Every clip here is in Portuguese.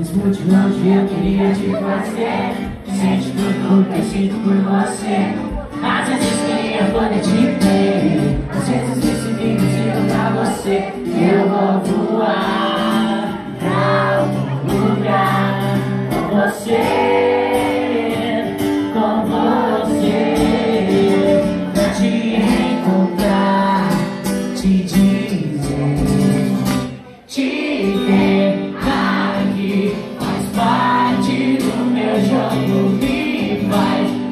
Escute longe, eu queria te fazer Sente tudo que sinto por você. Às meu jogo Me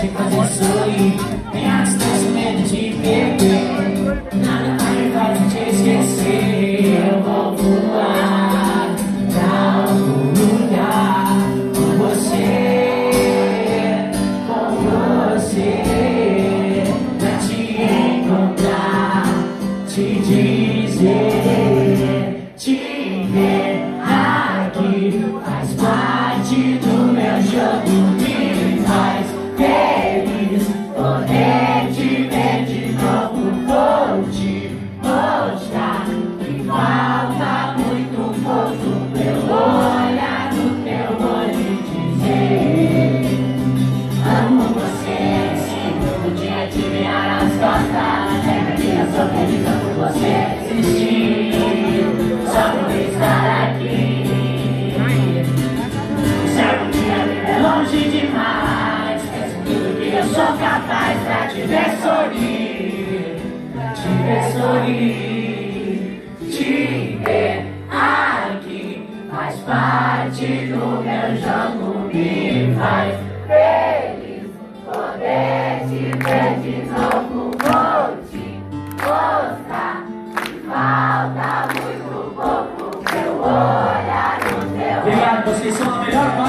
te fazer sorrir Tem a distância, medo de perder. Nada vai me fazer te esquecer. Eu vou voar pra algum lugar Com você Com você Pra te encontrar Te dizer Te ver aqui. Faz parte do meu jogo te virar as costas É que eu sou feliz por você existir Só por estar aqui Se algum dia viver longe demais tudo que eu sou capaz pra te ver sorrir Te ver sorrir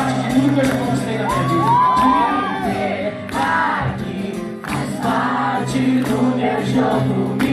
parte de tudo que eu já conquistei na minha vida. Viver aqui faz parte do meu jogo.